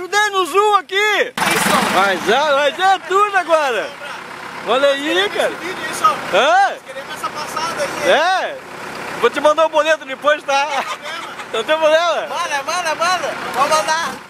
ajudei no zoom aqui! Mas é, mas é tudo agora! Olha aí, cara! Hã? É? Vou te mandar o um boleto depois, tá? Não tem problema! Manda, manda, manda! vamos mandar!